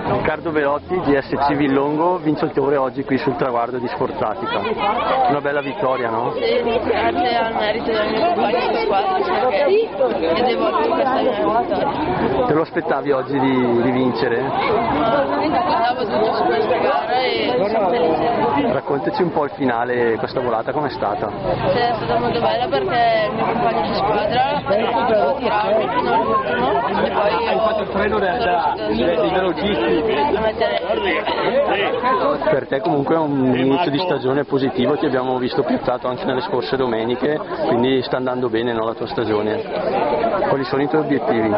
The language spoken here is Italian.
Riccardo Velotti, GSC Villongo, vincitore oggi qui sul traguardo di Sportatica. Una bella vittoria, no? Sì, grazie al merito del mio compagno di squadra perché e devo questa la mia vittoria. Te lo aspettavi oggi di, di vincere? Ma aspettavo tutto su questa gara e sono felice. Raccontaci un po' il finale, questa volata com'è stata? Sì, è stata molto bella perché il mio compagno di squadra ha fatto tirarmi ho fatto a mettere Per te comunque è un inizio di stagione positivo, ti abbiamo visto piazzato anche nelle scorse domeniche, quindi sta andando bene no, la tua stagione. Quali sono i tuoi obiettivi?